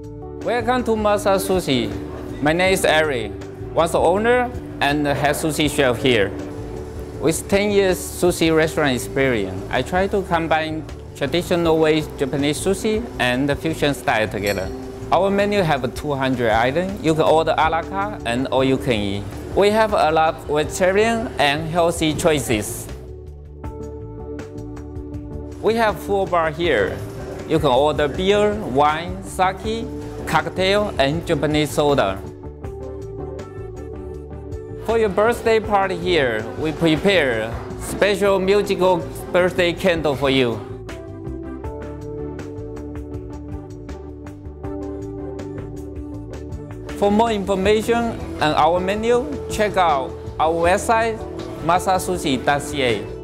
Welcome to Masa Sushi. My name is Eric, once the owner and head sushi chef here. With 10 years sushi restaurant experience, I try to combine traditional way Japanese sushi and the fusion style together. Our menu have 200 items. You can order a la carte and all you can eat. We have a lot of vegetarian and healthy choices. We have full bar here. You can order beer, wine, sake, cocktail, and Japanese soda. For your birthday party here, we prepare special musical birthday candle for you. For more information on our menu, check out our website masasushi.ca.